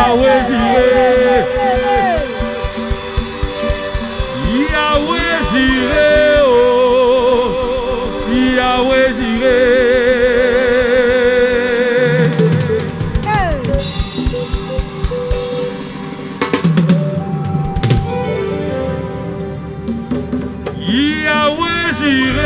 Yahweh Jireh. Yahweh Jireh, oh, Yahweh Jireh. Yahweh Jireh,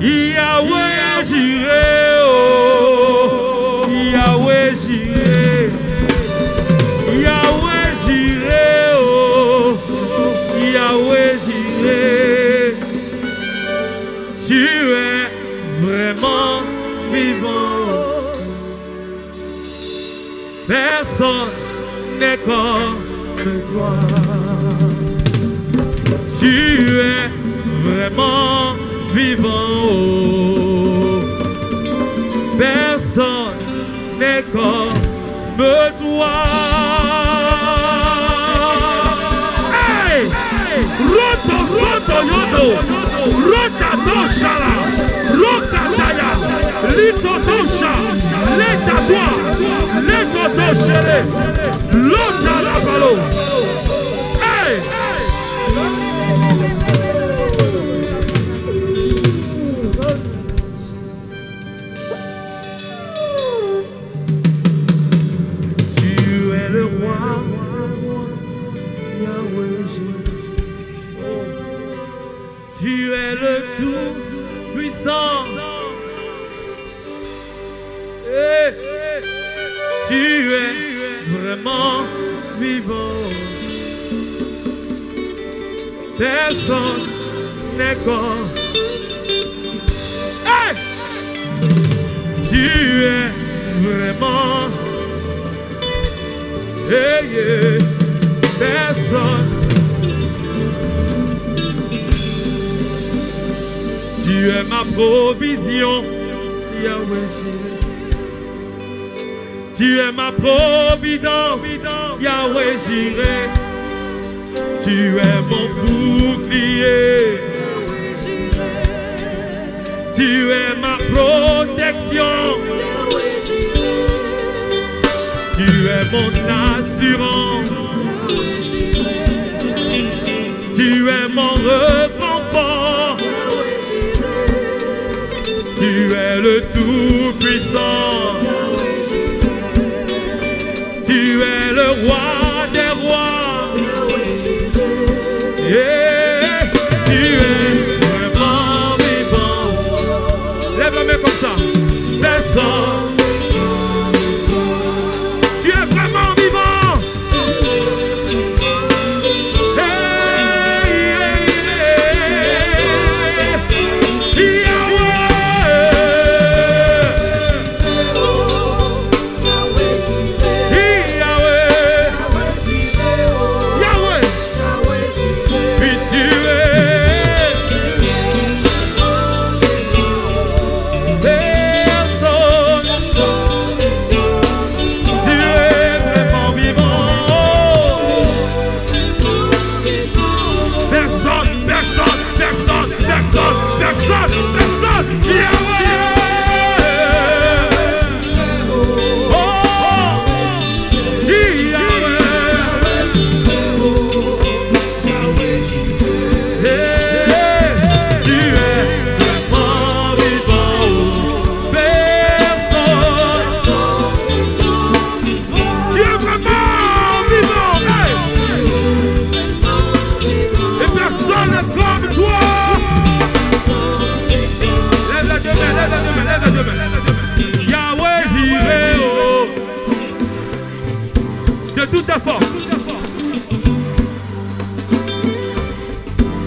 Yahweh Jireh, oh, Yahweh Jireh. Yahweh Jireh, oh, Yahweh Jireh. Tu es vraiment vivant. Personne n'est comme toi. Tu es vraiment vivant. Personne n'est comme toi. Hey! Roto, roto, yodo. Rota doshala. Rota daya. Lito dosha. Leta toi. Leto doshele. Tu es le tout puissant. Eh, Tu es vraiment vivant. Personne n'est comme. Tu es vraiment yeah. Personne. Tu es ma provision, Yahweh. Tu es ma providence, Yahweh Jireh. Tu es mon bouclier. Tu es ma protection. Tu es mon assurance. Tu es mon réconfort. Tu es le Tout-Puissant. Tu es le roi toute ta force.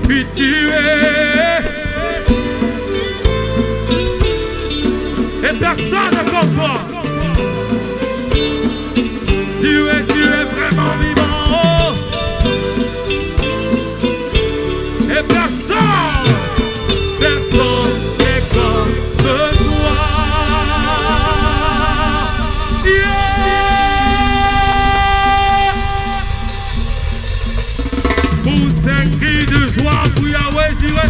Puis tu es. Et personne comme toi. Tu es, tu es vraiment vivant. Et personne, personne n'est comme toi. jire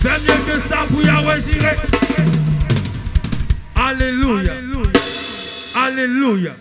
Premye ke sa pou Yahweh jire Aleluya Aleluya